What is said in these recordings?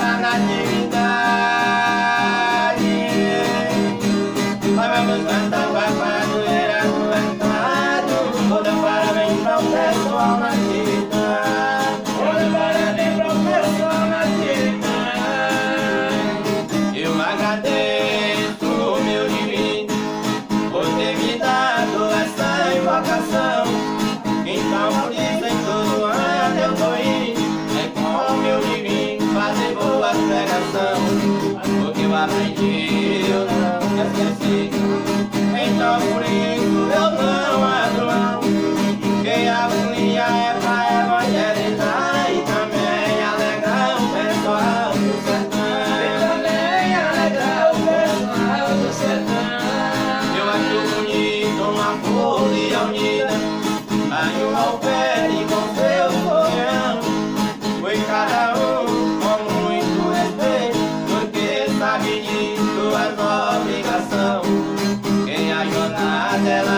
Santa Natividade. Vamos cantar o papadoeira do mercado. Vou dar parabéns para o pessoal nativo. coração o que eu aprendi.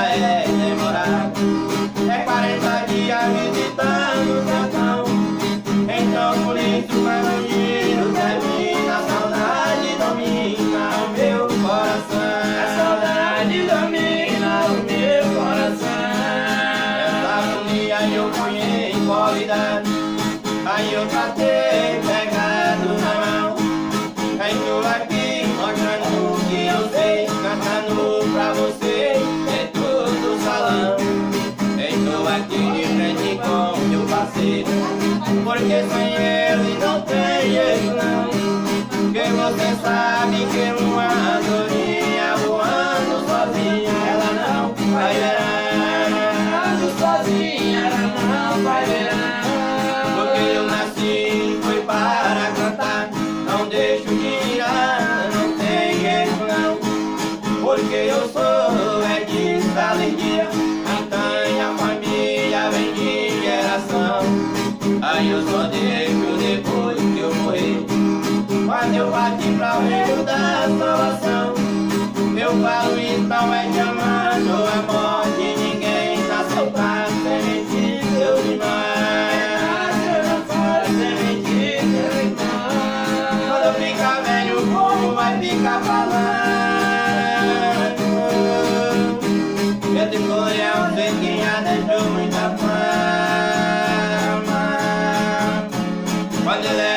é demorado. É 40 dias visitando o sertão. Então por isso o maranheiro termina. A saudade domina o meu coração. A saudade domina o meu coração. Essa um dia eu fui em Aí eu tratei. Porque sem ele não tem jeito não Que você sabe que uma andorinha voando sozinha Ela não vai verando sozinha Ela não vai verando Porque eu nasci foi para cantar Não deixo de ir, não tem não Porque eu sou é disso alegria. eu só deixo depois que eu morrer. Quando eu parti pra o reino da salvação, eu falo então é te amando a é morte. Ninguém tá salvado, demais, é Deus demais. Quando eu ficar velho, o povo vai ficar falando. 완전해